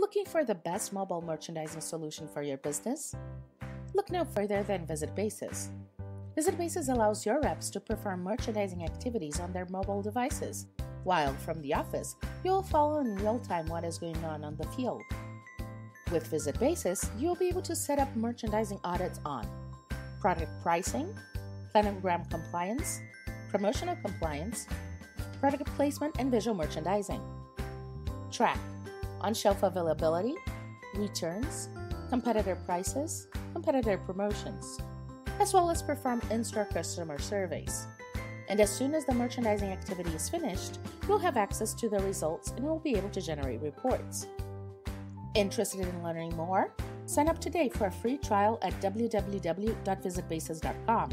Looking for the best mobile merchandising solution for your business? Look no further than VisitBasis. Visit allows your reps to perform merchandising activities on their mobile devices, while from the office, you'll follow in real time what is going on on the field. With VisitBasis, you'll be able to set up merchandising audits on product pricing, planogram compliance, promotional compliance, product placement, and visual merchandising. Track on shelf availability, returns, competitor prices, competitor promotions, as well as perform in store customer surveys. And as soon as the merchandising activity is finished, you'll have access to the results and will be able to generate reports. Interested in learning more? Sign up today for a free trial at www.visitbasis.com.